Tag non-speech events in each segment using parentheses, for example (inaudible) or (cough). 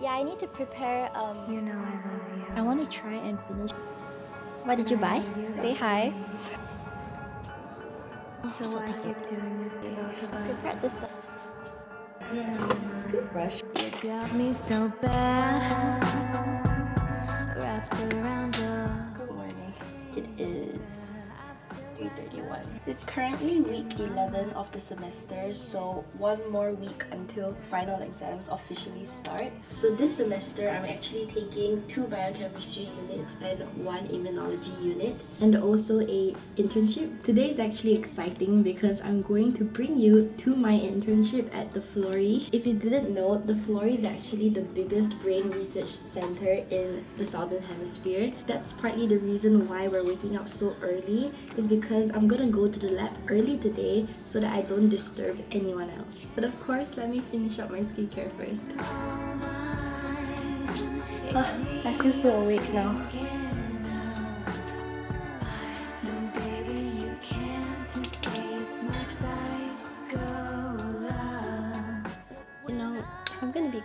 Yeah, I need to prepare. Um, You know I love you. I want to try and finish. What did you buy? Say hi. So so what I keep tired. doing is both of us. Prepared this. Toothbrush. You got me so bad, wrapped around your. Good morning. It is 3.31. It's currently week 11 of the semester, so one more week until final exams officially start. So this semester, I'm actually taking two biochemistry units and one immunology unit, and also a internship. Today is actually exciting because I'm going to bring you to my internship at the Florey. If you didn't know, the Florey is actually the biggest brain research center in the southern hemisphere. That's partly the reason why we're waking up so early is because I'm gonna go to the lab early today so that I don't disturb anyone else. But of course, let me finish up my skincare first. Ah, I feel so awake now.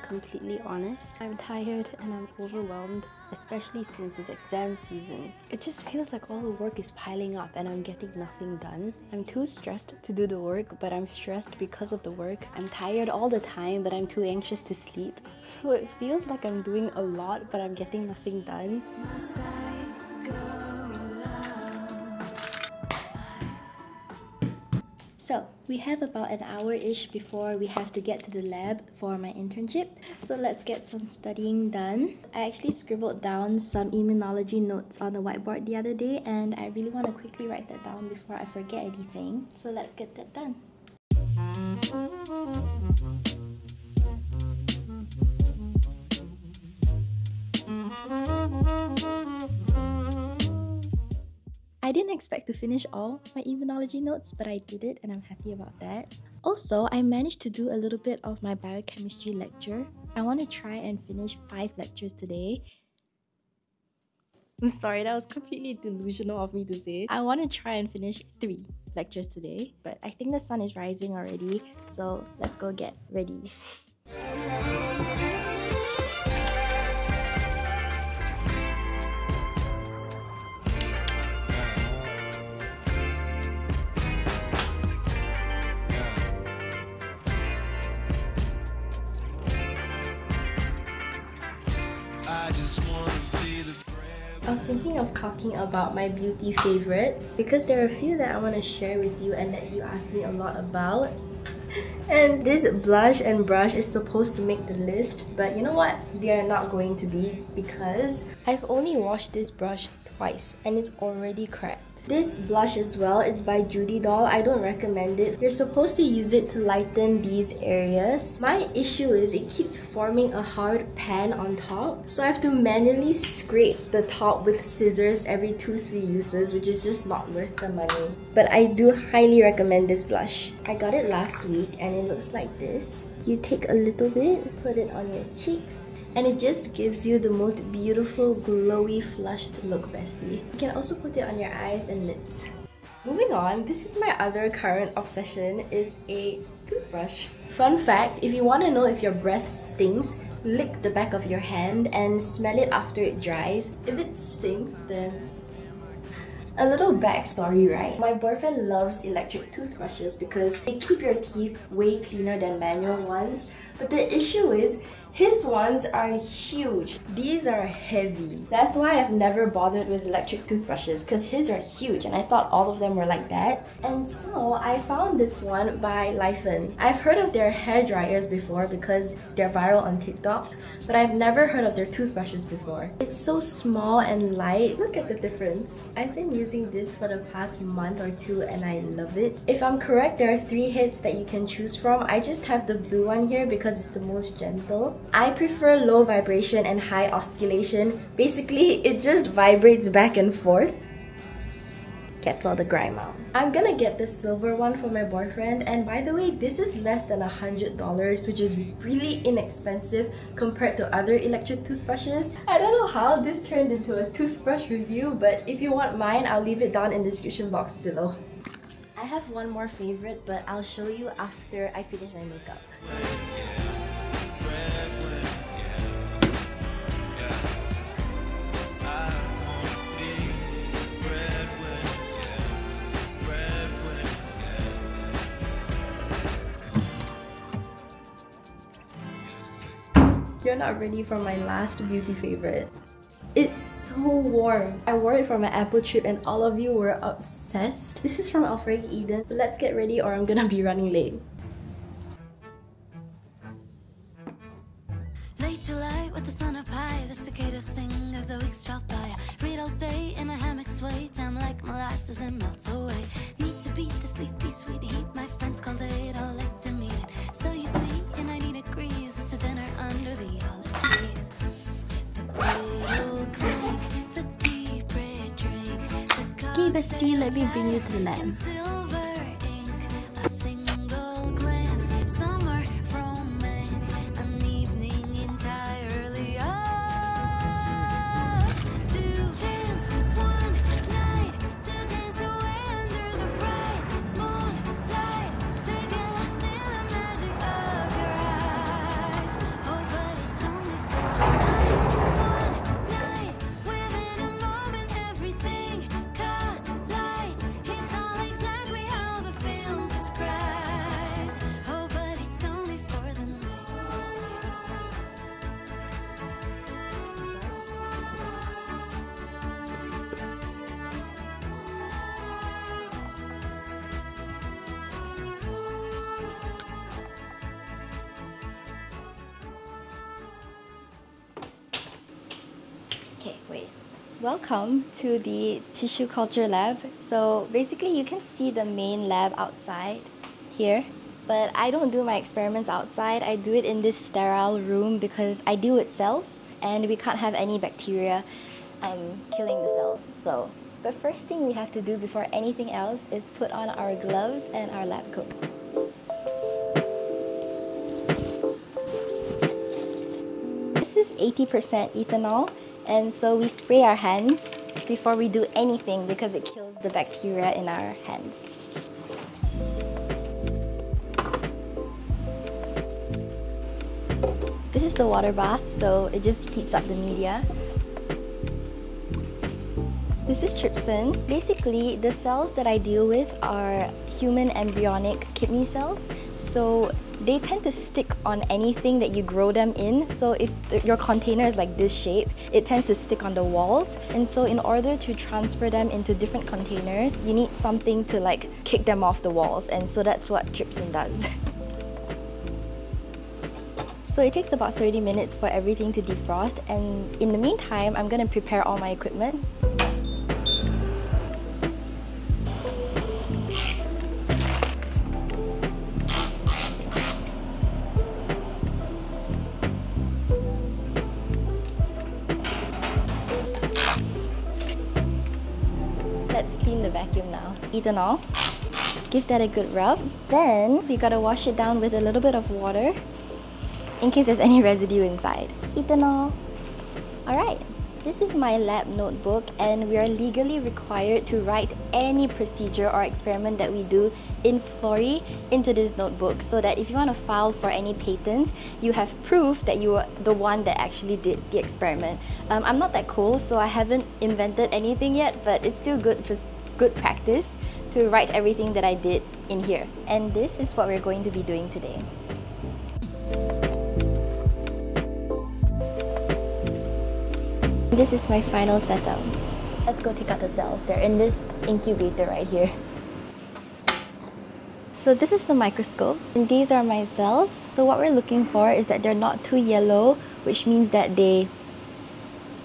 Completely honest, I'm tired and I'm overwhelmed, especially since it's exam season. It just feels like all the work is piling up and I'm getting nothing done. I'm too stressed to do the work, but I'm stressed because of the work. I'm tired all the time, but I'm too anxious to sleep. (laughs) So it feels like I'm doing a lot, but I'm getting nothing done. So we have about an hour-ish before we have to get to the lab for my internship. So let's get some studying done. I actually scribbled down some immunology notes on the whiteboard the other day and I really want to quickly write that down before I forget anything. So let's get that done. I didn't expect to finish all my immunology notes, but I did it and I'm happy about that. Also, I managed to do a little bit of my biochemistry lecture. I want to try and finish five lectures today. I'm sorry, that was completely delusional of me to say. I want to try and finish three lectures today, but I think the sun is rising already, so let's go get ready. I was thinking of talking about my beauty favorites because there are a few that I want to share with you and that you asked me a lot about. And this blush and brush is supposed to make the list, but you know what? They are not going to be because I've only washed this brush twice and it's already cracked. This blush as well, it's by Judy Doll. I don't recommend it. You're supposed to use it to lighten these areas. My issue is it keeps forming a hard pan on top. So I have to manually scrape the top with scissors every 2-3 uses, which is just not worth the money. But I do highly recommend this blush. I got it last week and it looks like this. You take a little bit, put it on your cheeks, and it just gives you the most beautiful glowy flushed look bestie. You can also put it on your eyes and lips. Moving on, this is my other current obsession. It's a toothbrush. Fun fact, if you want to know if your breath stinks, lick the back of your hand and smell it after it dries. If it stinks, then a little backstory, right? My boyfriend loves electric toothbrushes because they keep your teeth way cleaner than manual ones. But the issue is, his ones are huge. These are heavy. That's why I've never bothered with electric toothbrushes because his are huge and I thought all of them were like that. And so I found this one by Laifen. I've heard of their hair dryers before because they're viral on TikTok, but I've never heard of their toothbrushes before. It's so small and light. Look at the difference. I've been using this for the past month or two and I love it. If I'm correct, there are three heads that you can choose from. I just have the blue one here because it's the most gentle. I prefer low vibration and high oscillation. Basically, it just vibrates back and forth gets all the grime out. I'm gonna get the silver one for my boyfriend and by the way this is less than a hundred dollars which is really inexpensive compared to other electric toothbrushes. I don't know how this turned into a toothbrush review but if you want mine I'll leave it down in the description box below. I have one more favorite but I'll show you after I finish my makeup. You're not ready for my last beauty favorite. It's so warm. I wore it for my Apple trip and all of you were obsessed. This is from Alfred Eden. But let's get ready or I'm gonna be running late. Late July with the sun up high, the cicadas sing as the weeks drop by. Read all day in a hammock sway, time like molasses and melts away. Need to beat the sleepy sweet heat. Bestie, let me bring you to the and land. Okay, wait. Welcome to the tissue culture lab. So basically, you can see the main lab outside here. But I don't do my experiments outside. I do it in this sterile room because I deal with cells and we can't have any bacteria um, killing the cells. So, but first thing we have to do before anything else is put on our gloves and our lab coat. This is 80% ethanol, and so we spray our hands before we do anything because it kills the bacteria in our hands. This is the water bath, so it just heats up the media. This is trypsin. Basically, the cells that I deal with are human embryonic kidney cells. So they tend to stick on anything that you grow them in. So if your container is like this shape, it tends to stick on the walls. And so in order to transfer them into different containers, you need something to like kick them off the walls. And so that's what trypsin does. (laughs) So it takes about 30 minutes for everything to defrost and in the meantime, I'm gonna prepare all my equipment. Let's clean the vacuum now. Ethanol. Give that a good rub. Then we gotta wash it down with a little bit of water in case there's any residue inside. Ethanol. Alright, this is my lab notebook and we are legally required to write any procedure or experiment that we do in Florey into this notebook so that if you want to file for any patents, you have proof that you were the one that actually did the experiment. Um, I'm not that cool, so I haven't invented anything yet, but it's still good, good practice to write everything that I did in here. And this is what we're going to be doing today. This is my final setup. Let's go take out the cells. They're in this incubator right here. So this is the microscope and these are my cells. So what we're looking for is that they're not too yellow, which means that they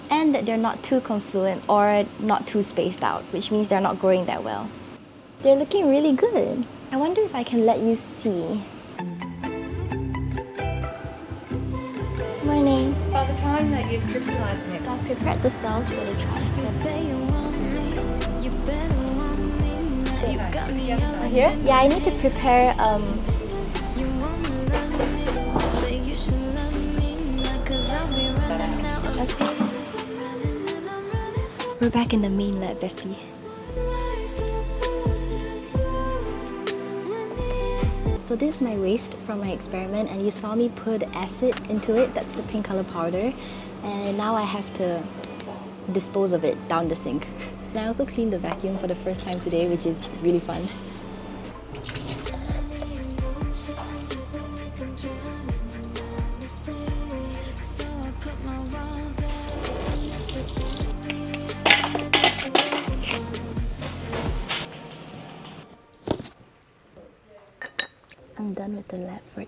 and that they're not too confluent or not too spaced out, which means they're not growing that well. They're looking really good. I wonder if I can let you see. Morning. By the time that you've trypsinized I prepared the cells for the transfer. say you want me, you better want me now. You got me. Here? Yeah, I need to prepare um You wanna love me, but you should love me now. Cause I'll be running out of Okay. days if I'm running and I'm running for we're back in the main lab, bestie. So this is my waste from my experiment and you saw me put acid into it, that's the pink color powder. And now I have to dispose of it down the sink. (laughs) And I also cleaned the vacuum for the first time today, which is really fun.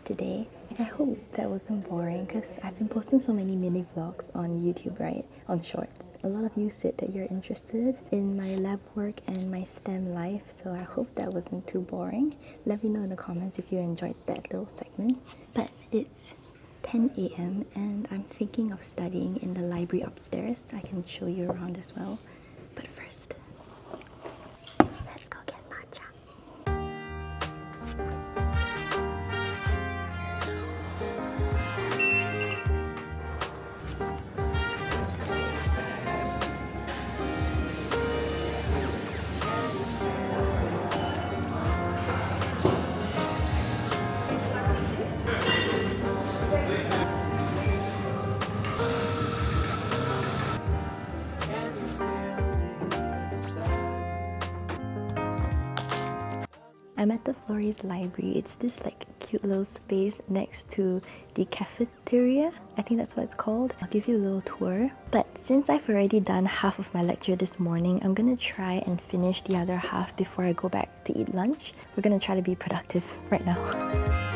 Today. I hope that wasn't boring because I've been posting so many mini vlogs on YouTube, right? On shorts. A lot of you said that you're interested in my lab work and my STEM life, so I hope that wasn't too boring. Let me know in the comments if you enjoyed that little segment. But it's 10 a.m. and I'm thinking of studying in the library upstairs. I can show you around as well. But first, I'm at the Florey's Library. It's this like cute little space next to the cafeteria. I think that's what it's called. I'll give you a little tour. But since I've already done half of my lecture this morning, I'm gonna try and finish the other half before I go back to eat lunch. We're gonna try to be productive right now.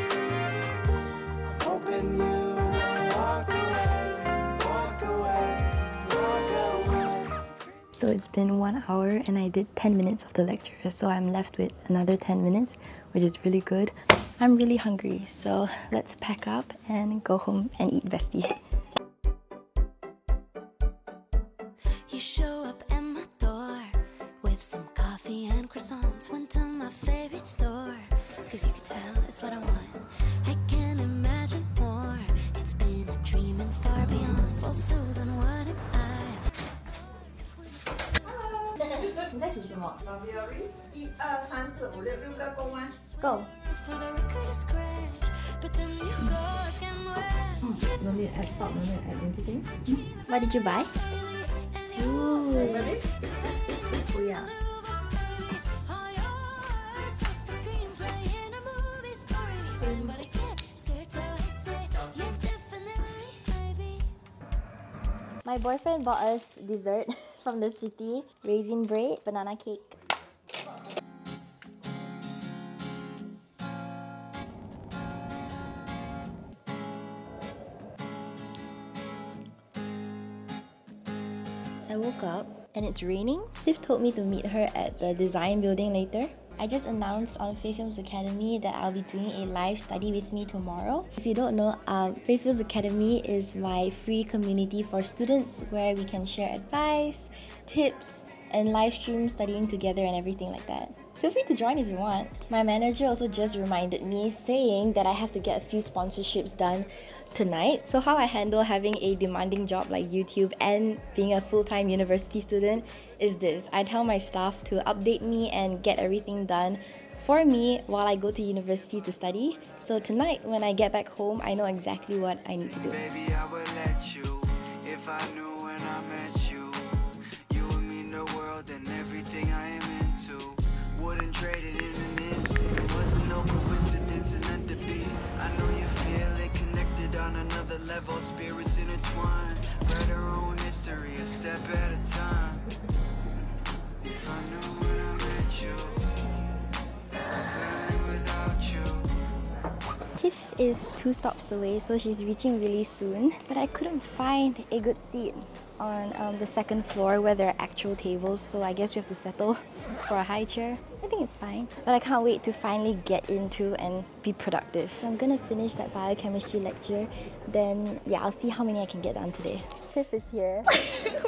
So it's been one hour and I did 10 minutes of the lecture, so I'm left with another 10 minutes, which is really good. I'm really hungry, so let's pack up and go home and eat bestie. You show up at my door with some coffee and croissants. Went to my favorite store, cause you could tell it's what I want. I can't imagine more. It's been a dream and far beyond. Well, so then what am I? 一二三四五六六个公弯。 Go! For the record, it's scratch. But then you go again when. No need add salt, no need add anything. What did you buy? Ooh. 不要。 All your words like a screenplay in a movie story. But I get scared to say, yeah, definitely, baby. My boyfriend bought us dessert (laughs) from the city raisin bread, banana cake. I woke up and it's raining. Tiff told me to meet her at the design building later. I just announced on Fayefilms Academy that I'll be doing a live study with me tomorrow. If you don't know, um, Fayefilms Academy is my free community for students where we can share advice, tips, and live stream studying together and everything like that. Feel free to join if you want. My manager also just reminded me saying that I have to get a few sponsorships done tonight. So, how I handle having a demanding job like YouTube and being a full time university student is this I tell my staff to update me and get everything done for me while I go to university to study. So, tonight when I get back home, I know exactly what I need to do. Baby, I two stops away, so she's reaching really soon. But I couldn't find a good seat on um, the second floor where there are actual tables, so I guess we have to settle for a high chair. I think it's fine. But I can't wait to finally get into and be productive. So I'm gonna finish that biochemistry lecture, then yeah, I'll see how many I can get done today. Tiff is here. (laughs)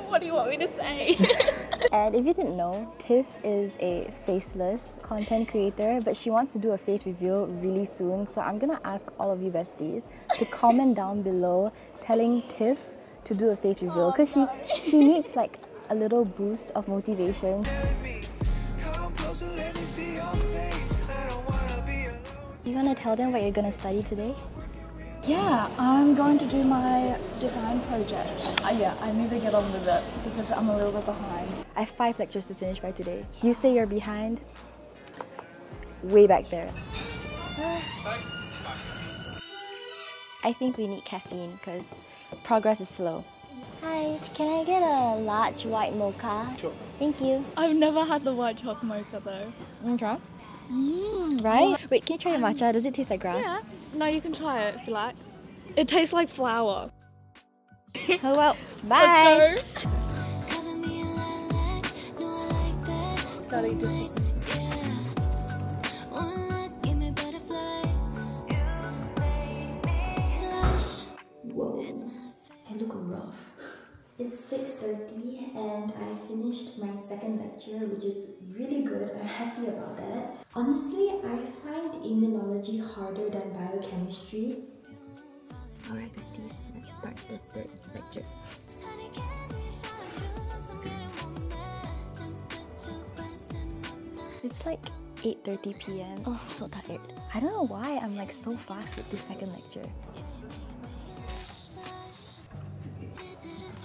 What do you want me to say? (laughs) And if you didn't know, Tiff is a faceless content creator, but she wants to do a face reveal really soon. So I'm gonna ask all of you besties to comment (laughs) down below telling Tiff to do a face reveal oh, because she she needs like a little boost of motivation. Come closer, let me see your face. I don't wanna be alone. You wanna tell them what you're gonna study today? Yeah, I'm going to do my design project. Uh, yeah, I need to get on with it because I'm a little bit behind. I have five lectures to finish by today. You say you're behind? Way back there. I think we need caffeine because progress is slow. Hi, can I get a large white mocha? Sure. Thank you. I've never had the white chocolate mocha though. You wanna try? Mm, right? Wait, can you try your matcha? Does it taste like grass? Yeah. No, you can try it if you like. It tastes like flour. (laughs) Oh well, bye. Let's go. Cover me in lilac, no I like that. Starting to see. One look, give me butterflies. Lush. Whoa, I look rough. It's 6.30 and I finished my second lecture, which is really good. I'm happy about that. Honestly, I find immunology harder than biochemistry. Alright, besties, let's start the third lecture. It's like 8.30 p.m. Oh, I'm so tired. I don't know why I'm like so fast with this second lecture.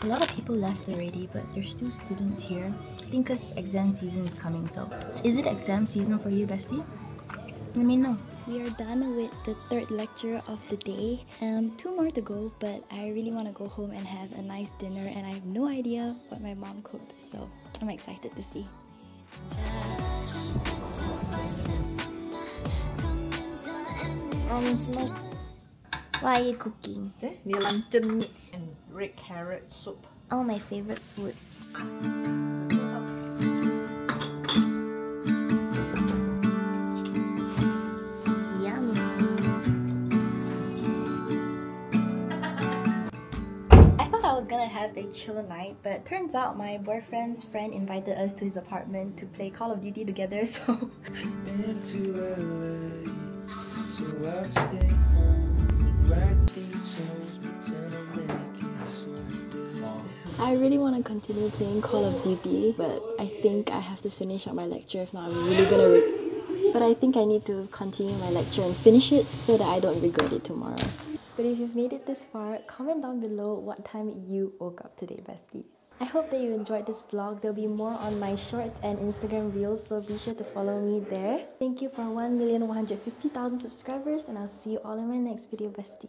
A lot of people left already, but there's still students here. I think because exam season is coming, so. Is it exam season for you, bestie? Let me know. We are done with the third lecture of the day. Um, two more to go, but I really want to go home and have a nice dinner, and I have no idea what my mom cooked, so I'm excited to see. Um, Smoke, what are you cooking? Okay, ni luncheon meat and red carrot soup. Oh, my favorite food. Yum. I thought I was gonna have a chill night, but turns out my boyfriend's friend invited us to his apartment to play Call of Duty together, (laughs) so Been to LA, so I really want to continue playing Call of Duty, but I think I have to finish up my lecture if not I'm really gonna re- but I think I need to continue my lecture and finish it so that I don't regret it tomorrow. But if you've made it this far, comment down below what time you woke up today, bestie. I hope that you enjoyed this vlog. There'll be more on my short and Instagram reels, so be sure to follow me there. Thank you for 1,150,000 subscribers, and I'll see you all in my next video, bestie.